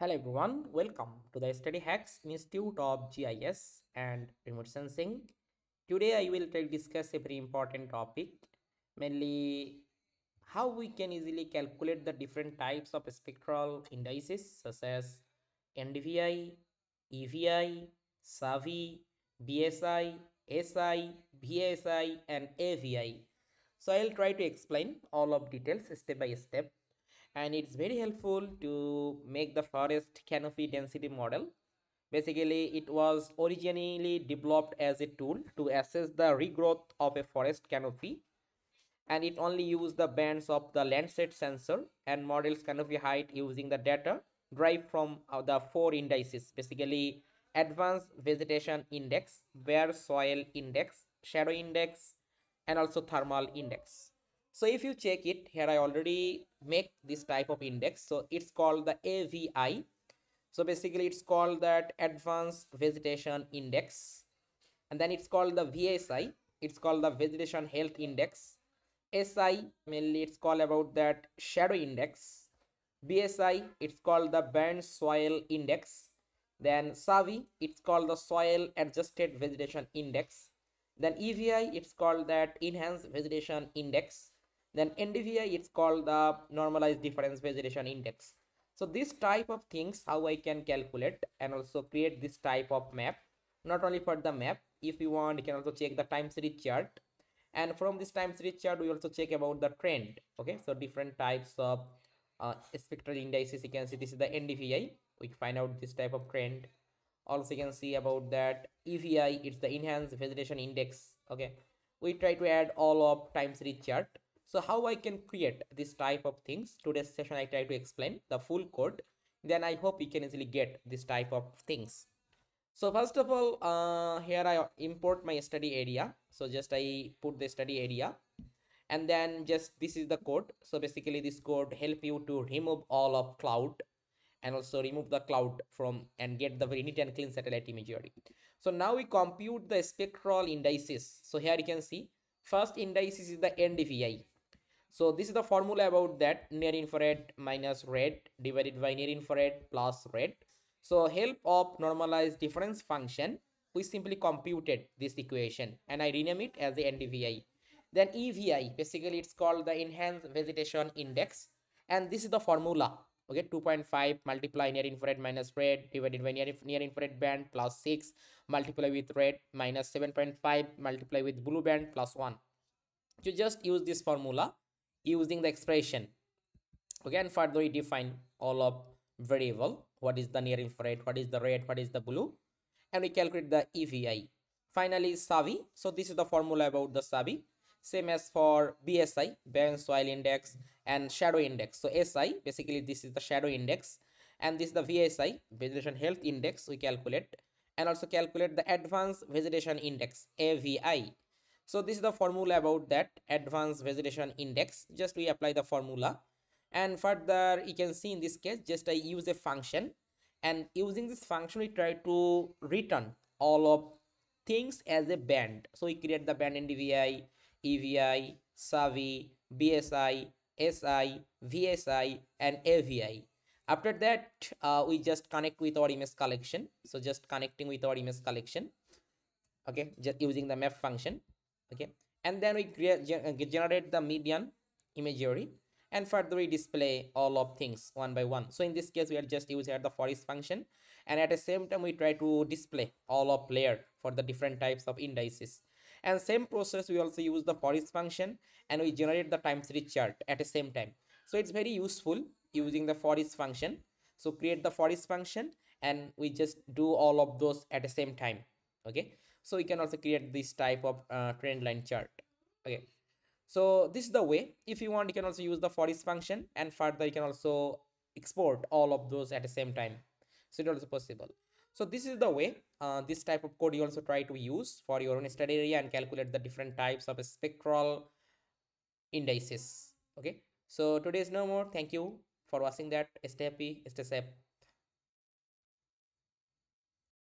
Hello everyone, welcome to the Study Hacks Institute of GIS and Remote Sensing. Today I will try to discuss a very important topic, mainly how we can easily calculate the different types of spectral indices such as NDVI, EVI, SAVI, BSI, SI, VSI and AVI. So I'll try to explain all of details step by step and it's very helpful to make the forest canopy density model. Basically it was originally developed as a tool to assess the regrowth of a forest canopy and it only used the bands of the landsat sensor and models canopy height using the data derived from uh, the four indices. Basically advanced vegetation index bare soil index shadow index and also thermal index so if you check it here i already make this type of index. So it's called the avi so basically it's called that advanced vegetation index. And then it's called the vsi it's called the vegetation health index. Si mainly it's called about that shadow index. Bsi it's called the bare soil index. Then savi it's called the soil adjusted vegetation index. Then evi it's called that enhanced vegetation index then ndvi it's called the normalized difference vegetation index. So this type of things how i can calculate and also create this type of map. Not only for the map if you want you can also check the time series chart. And from this time series chart we also check about the trend okay? So different types of uh, spectral indices. You can see this is the ndvi. We find out this type of trend. Also you can see about that evi it's the enhanced vegetation index okay? We try to add all of time series chart so how i can create this type of things? Today's session i try to explain the full code. Then i hope you can easily get this type of things. So first of all uh, here i import my study area. So just i put the study area. And then just this is the code. So basically this code help you to remove all of cloud and also remove the cloud from and get the very neat and clean satellite imagery so now we compute the spectral indices. So here you can see first indices is the ndvi so this is the formula about that near infrared minus red divided by near infrared plus red. So help of normalized difference function, we simply computed this equation and I rename it as the NDVI. Then EVI, basically it's called the Enhanced Vegetation Index and this is the formula. Okay, 2.5 multiply near infrared minus red divided by near, near infrared band plus 6 multiply with red minus 7.5 multiply with blue band plus 1. You just use this formula using the expression. Okay and further we define all of variable. What is the near infrared? What is the red? What is the blue? And we calculate the evi finally savi. So this is the formula about the savi. Same as for bsi bare soil index and shadow index. So si basically this is the shadow index. And this is the vsi vegetation health index we calculate. And also calculate the advanced vegetation index avi so this is the formula about that advanced vegetation index. Just we apply the formula. And further you can see in this case just i use a function. And using this function we try to return all of things as a band. So we create the band ndvi evi savi bsi si vsi and avi after that uh, we just connect with our image collection. So just connecting with our image collection. Okay just using the map function okay? And then we create uh, generate the median imagery and further we display all of things one by one. So in this case we are just using the forEach function and at the same time we try to display all of layer for the different types of indices. And same process we also use the forEach function and we generate the time series chart at the same time. So it's very useful using the forEach function. So create the forEach function and we just do all of those at the same time. Okay so you can also create this type of uh, trend line chart. Okay. So this is the way. If you want you can also use the for forEach function and further you can also export all of those at the same time. So it's also possible. So this is the way uh, this type of code you also try to use for your own study area and calculate the different types of spectral indices. Okay. So today is no more. Thank you for watching that. Stay happy stay safe